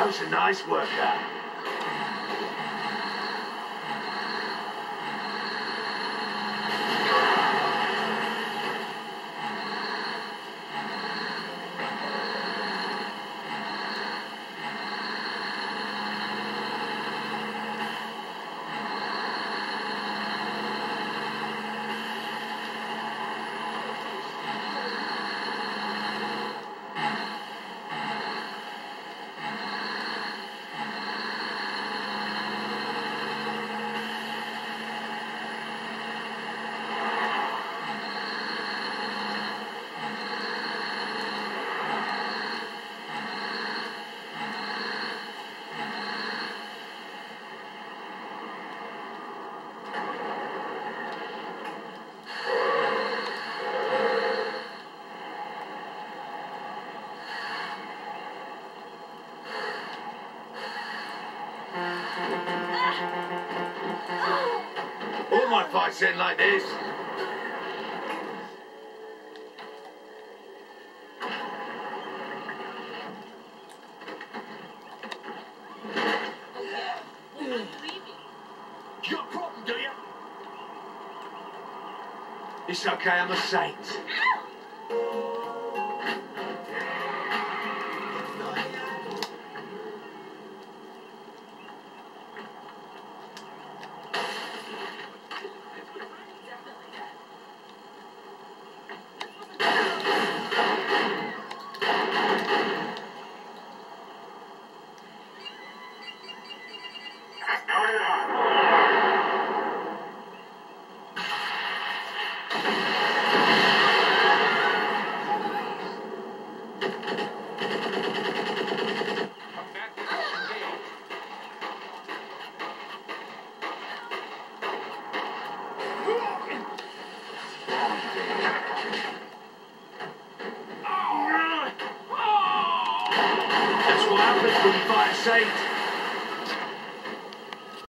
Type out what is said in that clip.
That's a nice workout. Fights end like this. Got a problem, do you? It's okay, I'm a saint. sight.